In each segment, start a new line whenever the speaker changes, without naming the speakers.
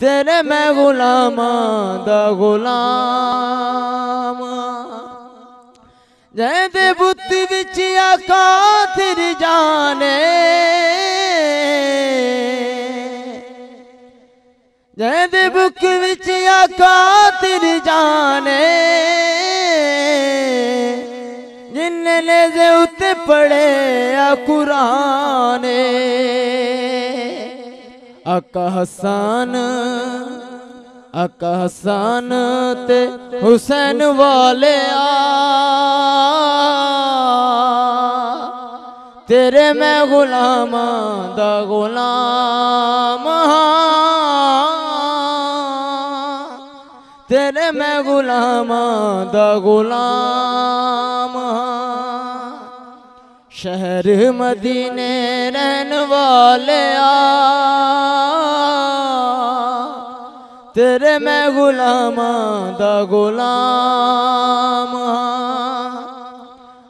तेरे मैं गुलाम दा गुलाम। जैदे बुत बिच आका तेरी जाने। जैदे बुक बिच आका तेरी जाने। जिन्ने ले जे उत्ते पढ़े आ कुरान अकहसान अकहसान ते हुसैन वाले तेरे मैं गुलाम द गुलाम तेरे मैं गुलाम द गुलाम शहर मदीने रहन वाले आ। तेरे मैं गुलाम दा गुलाम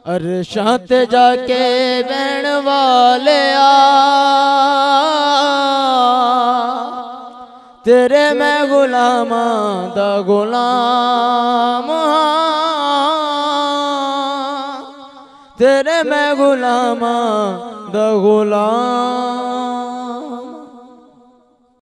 अरशात जाके बैन वाले तेरे मैं गुलाम दा गुलाम तेरे मैं गुलाम द गुलाम